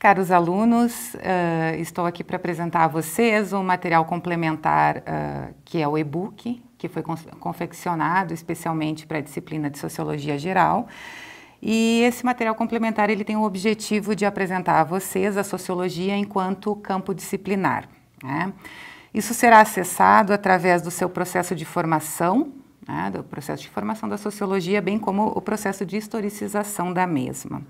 Caros alunos, uh, estou aqui para apresentar a vocês um material complementar uh, que é o e-book, que foi confeccionado especialmente para a disciplina de Sociologia Geral. E esse material complementar ele tem o objetivo de apresentar a vocês a sociologia enquanto campo disciplinar. Né? Isso será acessado através do seu processo de formação, né, do processo de formação da sociologia, bem como o processo de historicização da mesma.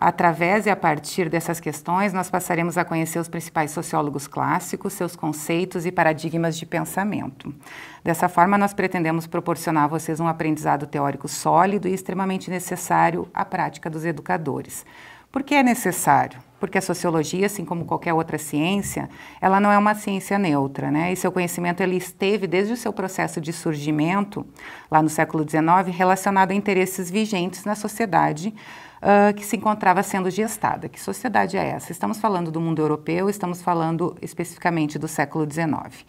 Através e a partir dessas questões, nós passaremos a conhecer os principais sociólogos clássicos, seus conceitos e paradigmas de pensamento. Dessa forma, nós pretendemos proporcionar a vocês um aprendizado teórico sólido e extremamente necessário à prática dos educadores. Por que é necessário? Porque a sociologia, assim como qualquer outra ciência, ela não é uma ciência neutra, né? E seu conhecimento ele esteve desde o seu processo de surgimento, lá no século XIX, relacionado a interesses vigentes na sociedade, uh, que se encontrava sendo gestada. Que sociedade é essa? Estamos falando do mundo europeu, estamos falando especificamente do século XIX.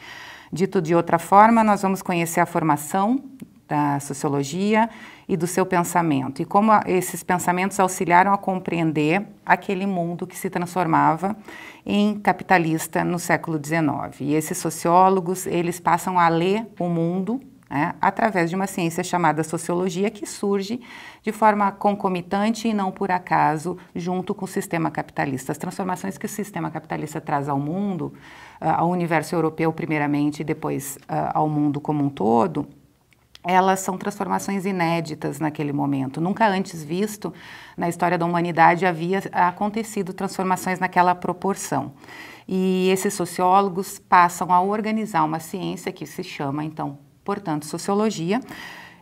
Dito de outra forma, nós vamos conhecer a formação da sociologia e do seu pensamento e como esses pensamentos auxiliaram a compreender aquele mundo que se transformava em capitalista no século XIX. E esses sociólogos, eles passam a ler o mundo né, através de uma ciência chamada sociologia que surge de forma concomitante e não por acaso junto com o sistema capitalista. As transformações que o sistema capitalista traz ao mundo, uh, ao universo europeu primeiramente e depois uh, ao mundo como um todo, elas são transformações inéditas naquele momento. Nunca antes visto na história da humanidade havia acontecido transformações naquela proporção. E esses sociólogos passam a organizar uma ciência que se chama, então, portanto, sociologia,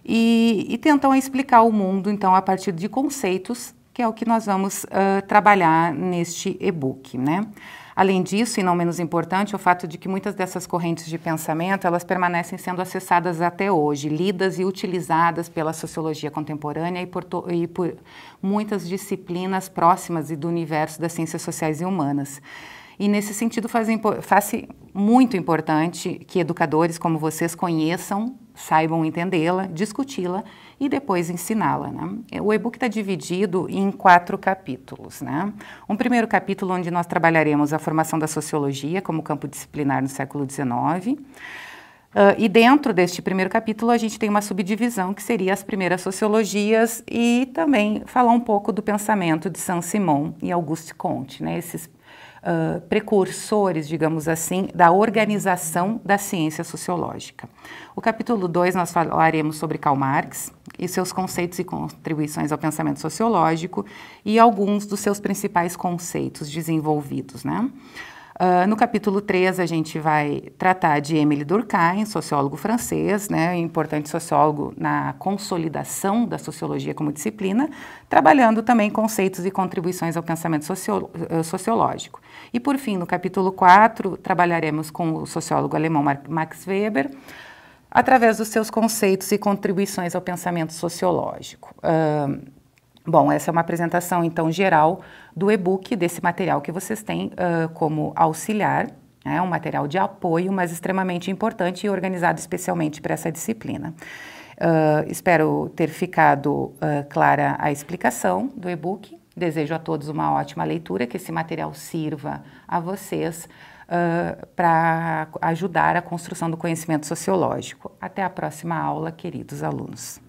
e, e tentam explicar o mundo, então, a partir de conceitos, que é o que nós vamos uh, trabalhar neste e-book, né? Além disso, e não menos importante, o fato de que muitas dessas correntes de pensamento, elas permanecem sendo acessadas até hoje, lidas e utilizadas pela sociologia contemporânea e por, e por muitas disciplinas próximas e do universo das ciências sociais e humanas. E nesse sentido faz, faz muito importante que educadores como vocês conheçam, saibam entendê-la, discuti-la e depois ensiná-la. Né? O e-book está dividido em quatro capítulos. Né? Um primeiro capítulo onde nós trabalharemos a formação da sociologia como campo disciplinar no século XIX. Uh, e dentro deste primeiro capítulo, a gente tem uma subdivisão que seria as primeiras sociologias e também falar um pouco do pensamento de Saint-Simon e Auguste Comte, né? esses precursores, digamos assim, da organização da ciência sociológica. O capítulo 2 nós falaremos sobre Karl Marx e seus conceitos e contribuições ao pensamento sociológico e alguns dos seus principais conceitos desenvolvidos, né? Uh, no capítulo 3, a gente vai tratar de Émile Durkheim, sociólogo francês, né, importante sociólogo na consolidação da sociologia como disciplina, trabalhando também conceitos e contribuições ao pensamento socio uh, sociológico. E, por fim, no capítulo 4, trabalharemos com o sociólogo alemão Max Weber, através dos seus conceitos e contribuições ao pensamento sociológico. Uh, bom, essa é uma apresentação, então, geral do e-book, desse material que vocês têm uh, como auxiliar, é um material de apoio, mas extremamente importante e organizado especialmente para essa disciplina. Uh, espero ter ficado uh, clara a explicação do e-book. Desejo a todos uma ótima leitura, que esse material sirva a vocês para ajudar a construção do conhecimento sociológico. Até a próxima aula, queridos alunos.